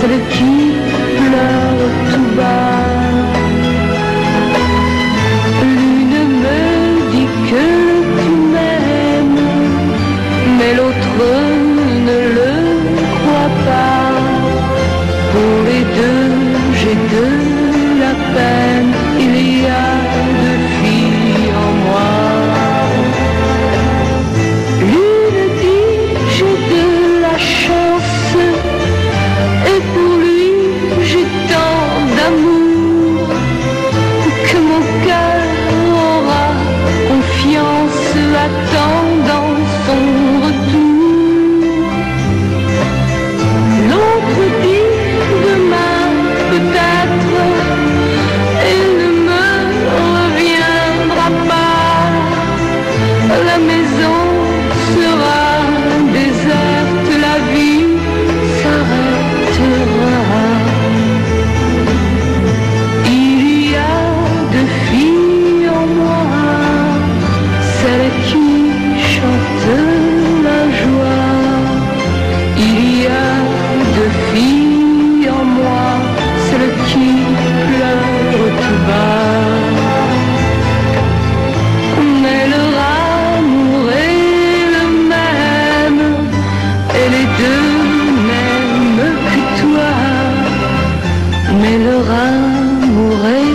celle qui pleure tout bas. L'une me dit que tu m'aimes, mais l'autre ne le croit pas. Pour les deux, j'ai de la peine. en moi, celle qui pleure tout bas. Mais leur amour est le même, et les deux m'aiment que toi. Mais leur amour est